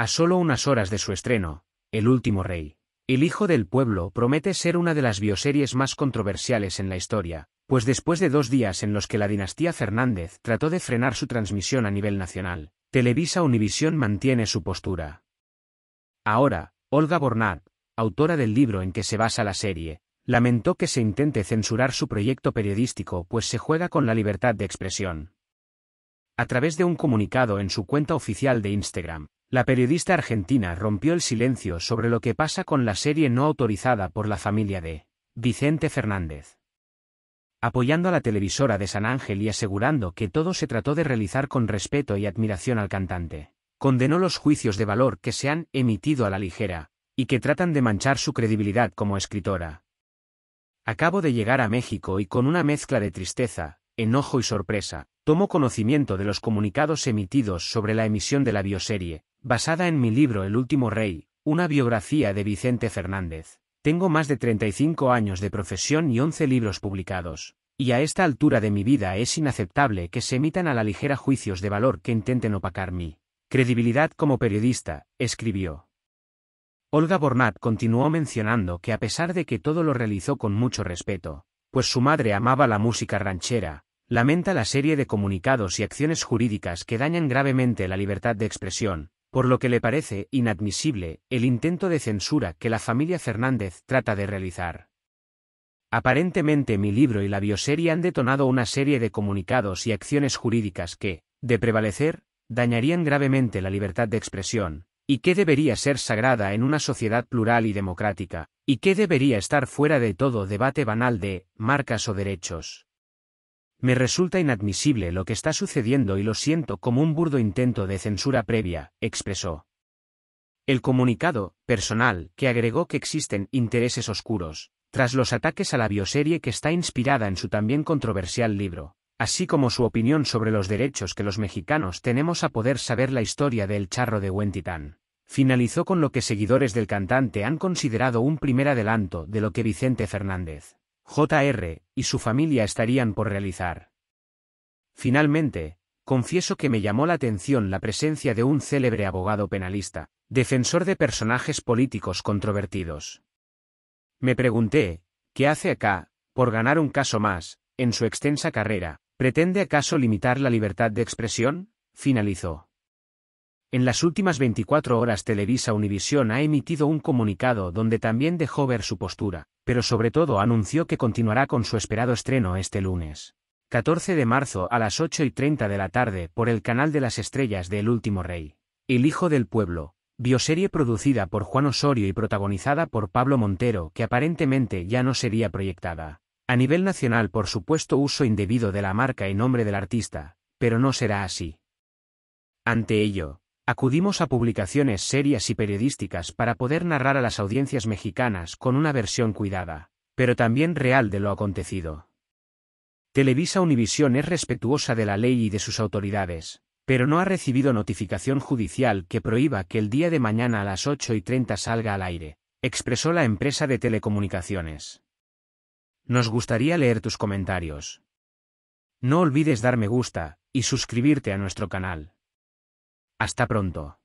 A solo unas horas de su estreno, El último rey. El Hijo del Pueblo promete ser una de las bioseries más controversiales en la historia, pues después de dos días en los que la dinastía Fernández trató de frenar su transmisión a nivel nacional, Televisa Univisión mantiene su postura. Ahora, Olga Bornat, autora del libro en que se basa la serie, lamentó que se intente censurar su proyecto periodístico pues se juega con la libertad de expresión. A través de un comunicado en su cuenta oficial de Instagram, la periodista argentina rompió el silencio sobre lo que pasa con la serie no autorizada por la familia de Vicente Fernández. Apoyando a la televisora de San Ángel y asegurando que todo se trató de realizar con respeto y admiración al cantante, condenó los juicios de valor que se han emitido a la ligera, y que tratan de manchar su credibilidad como escritora. Acabo de llegar a México y con una mezcla de tristeza, enojo y sorpresa, tomo conocimiento de los comunicados emitidos sobre la emisión de la bioserie, Basada en mi libro El último rey, una biografía de Vicente Fernández. Tengo más de 35 años de profesión y 11 libros publicados. Y a esta altura de mi vida es inaceptable que se emitan a la ligera juicios de valor que intenten opacar mi credibilidad como periodista, escribió. Olga Bornat continuó mencionando que a pesar de que todo lo realizó con mucho respeto, pues su madre amaba la música ranchera, lamenta la serie de comunicados y acciones jurídicas que dañan gravemente la libertad de expresión, por lo que le parece inadmisible el intento de censura que la familia Fernández trata de realizar. Aparentemente mi libro y la bioserie han detonado una serie de comunicados y acciones jurídicas que, de prevalecer, dañarían gravemente la libertad de expresión, y que debería ser sagrada en una sociedad plural y democrática, y que debería estar fuera de todo debate banal de marcas o derechos. Me resulta inadmisible lo que está sucediendo y lo siento como un burdo intento de censura previa, expresó. El comunicado, personal, que agregó que existen intereses oscuros, tras los ataques a la bioserie que está inspirada en su también controversial libro, así como su opinión sobre los derechos que los mexicanos tenemos a poder saber la historia del charro de Huentitán. Finalizó con lo que seguidores del cantante han considerado un primer adelanto de lo que Vicente Fernández Jr. y su familia estarían por realizar. Finalmente, confieso que me llamó la atención la presencia de un célebre abogado penalista, defensor de personajes políticos controvertidos. Me pregunté, ¿qué hace acá, por ganar un caso más, en su extensa carrera? ¿Pretende acaso limitar la libertad de expresión? finalizó. En las últimas 24 horas Televisa Univisión ha emitido un comunicado donde también dejó ver su postura, pero sobre todo anunció que continuará con su esperado estreno este lunes. 14 de marzo a las 8 y 30 de la tarde por el canal de las estrellas de El Último Rey. El Hijo del Pueblo, bioserie producida por Juan Osorio y protagonizada por Pablo Montero que aparentemente ya no sería proyectada. A nivel nacional por supuesto uso indebido de la marca y nombre del artista, pero no será así. Ante ello, Acudimos a publicaciones serias y periodísticas para poder narrar a las audiencias mexicanas con una versión cuidada, pero también real de lo acontecido. Televisa Univisión es respetuosa de la ley y de sus autoridades, pero no ha recibido notificación judicial que prohíba que el día de mañana a las 8 y 30 salga al aire, expresó la empresa de telecomunicaciones. Nos gustaría leer tus comentarios. No olvides dar me gusta, y suscribirte a nuestro canal. Hasta pronto.